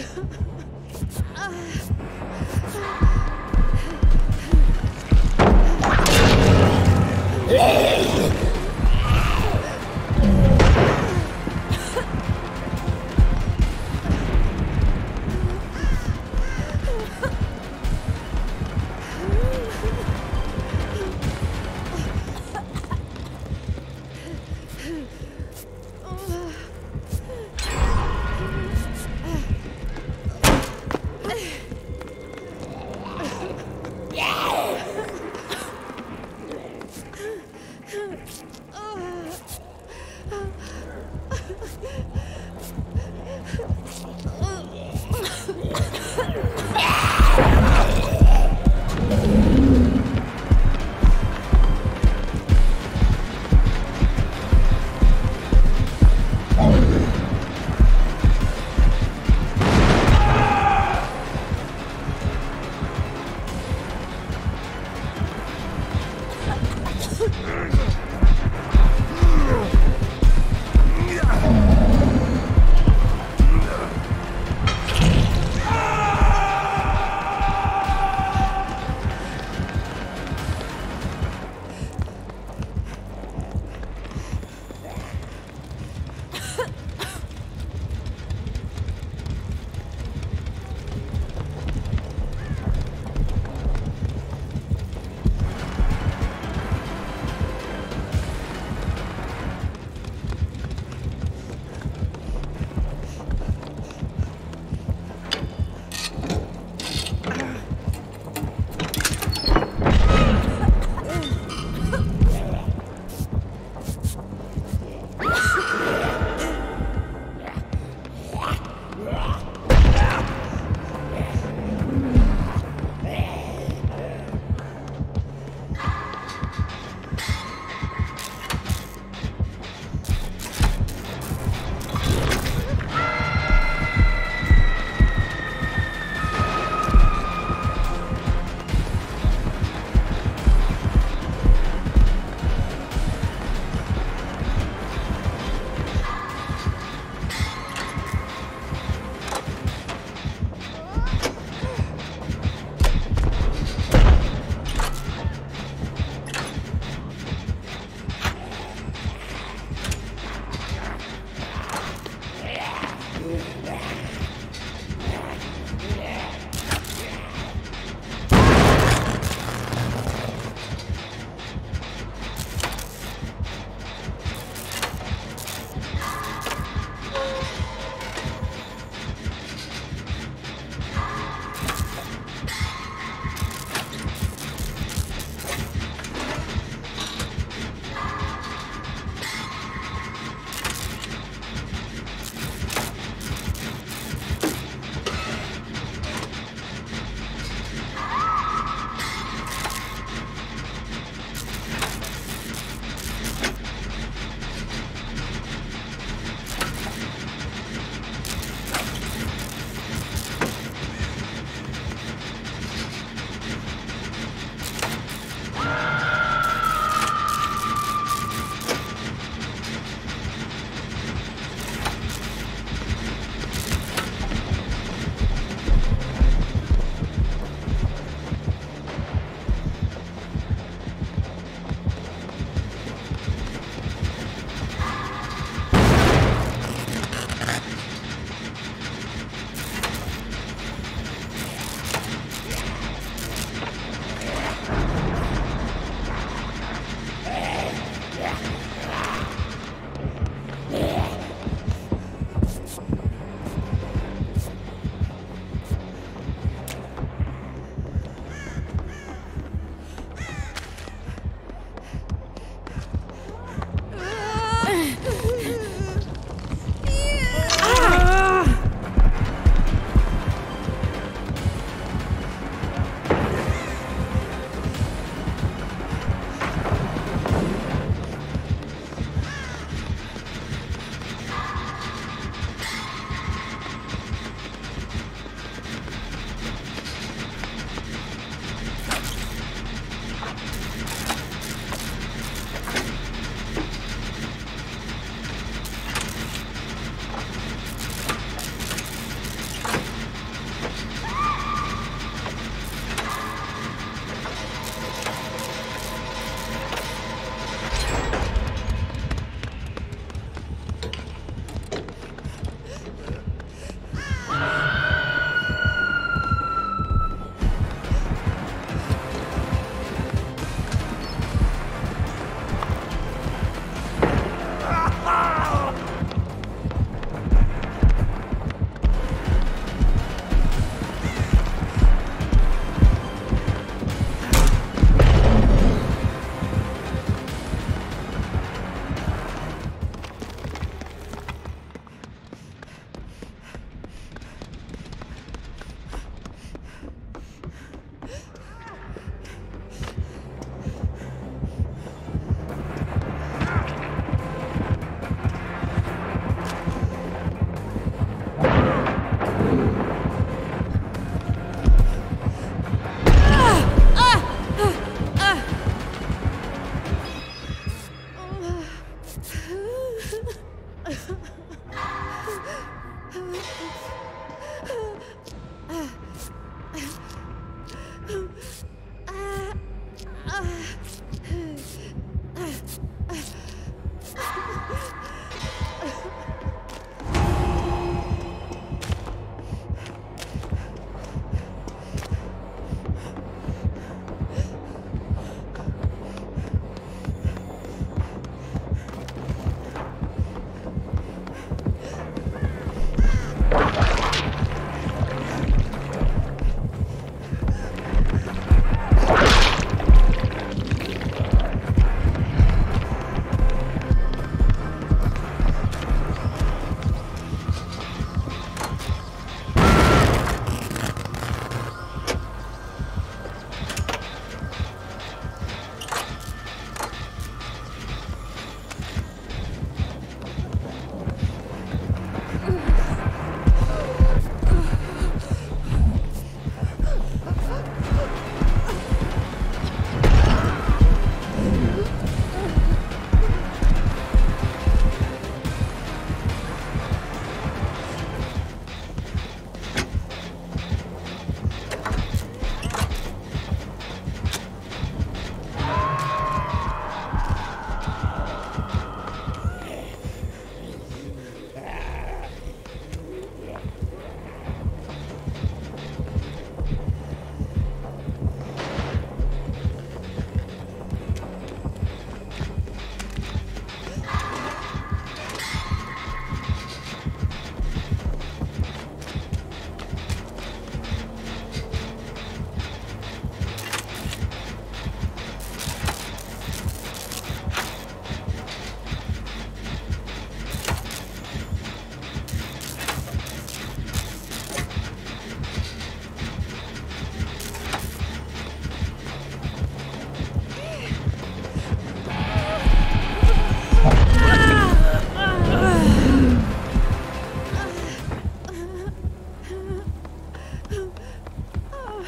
Ha ha ha.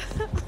Ha ha ha.